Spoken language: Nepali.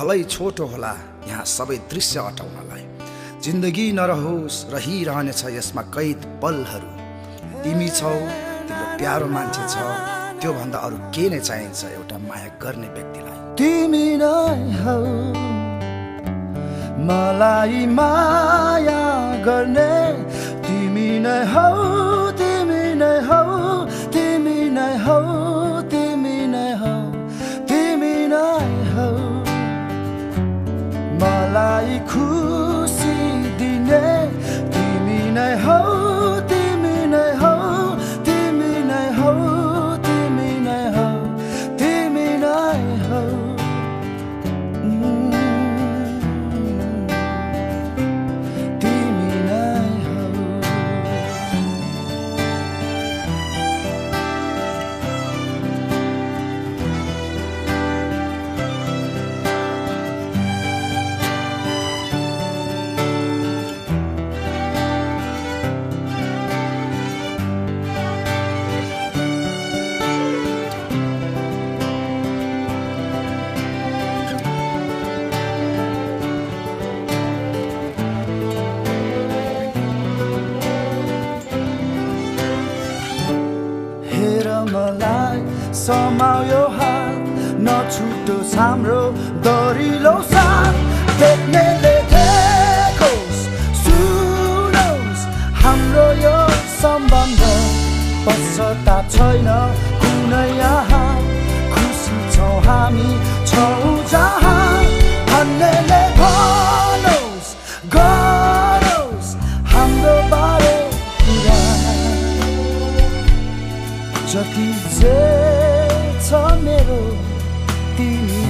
भलै छोटो होला यहाँ सबै दृश्य अटाउनलाई जिन्दगी नरहोस् रहिरहनेछ यसमा कैद पलहरू। तिमी छौ तिम्रो प्यारो मान्छे छ त्योभन्दा अरू के नै चाहिन्छ एउटा माया गर्ने व्यक्तिलाई? तिमी नै हौ मलाई माया गर्ने। तिमी नै हौ मलाई समायो हात नछुटोस् हाम्रो दरिलो साथ देख्नेले देखोस् सुनोस् हाम्रो यो सम्बन्ध पश्चाताप छैन कुनै यहाँ खुसी छौँ हामी छौँ जहाँ भन्नेले भनोस् गरोस् हाम्रो बारे कुरा जति जे छ मेरो तिमी